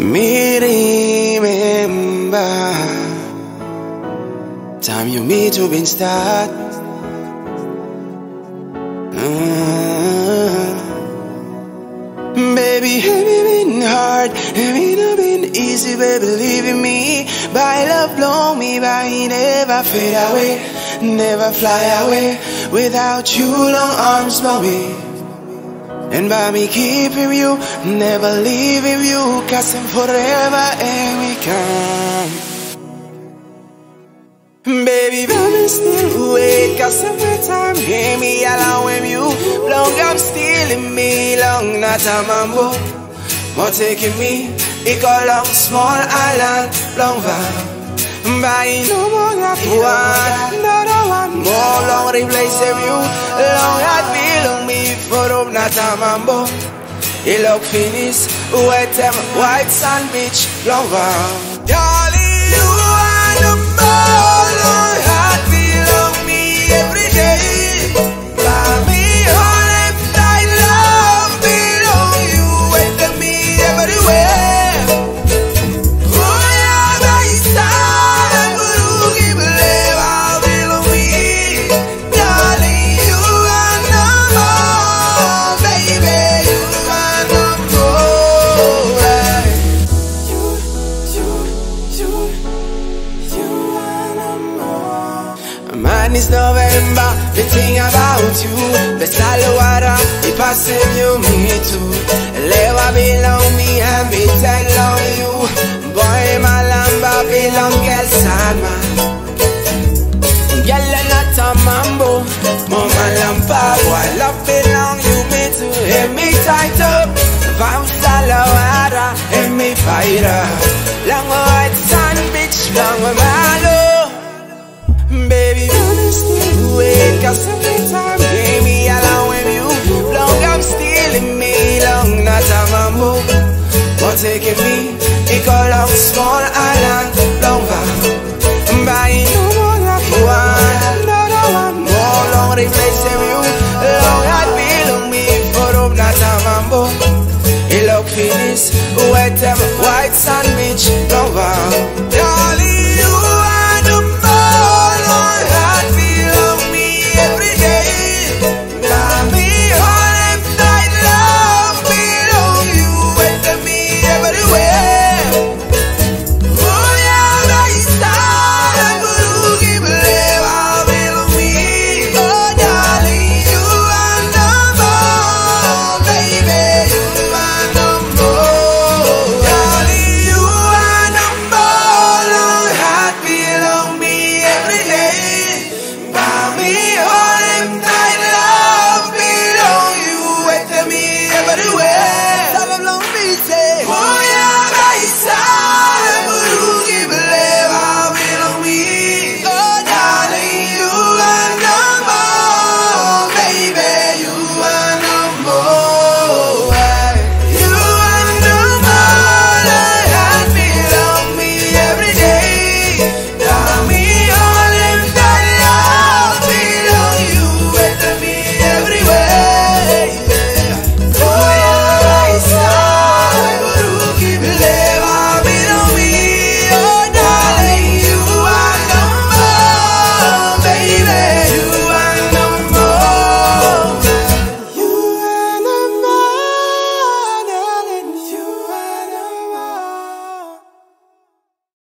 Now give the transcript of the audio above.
Me remember time you meet to been start. Uh, baby, have it been hard? Have it not been easy, baby, in me? By love, blow me by, never fade away, never fly away. Without you, long arms, mommy. And by me keeping you, never leaving you, I'm forever and we come. Baby, baby, still awake, cause every time hear me with you, long I'm stealing me, long not a mambo. More taking me, it go long, small island, long vow. By no more that one, another one more long replace you, long I feel for up not a mambo. It look finish, wet them white sandwich, long vow. Man, it's November, the thing about you. The salawara, the passing you, me too. Lewa belong me and me tell on you. Boy, my lamba belong girl Salma. Girl, you're not a mambo. Mama lampa, boy, love belong you, me too. Hear me tight up. Vow salawara, hear me fighter. Long white sandwich, long malo. Baby, time hear me with you. Long I'm stealing me, long not a mambo. But taking me, it go long small island, long vow. Buying no more like one, another one more long replacing you. Long I feel on me for up not a mambo. It look finish, wet white sandwich, long vow.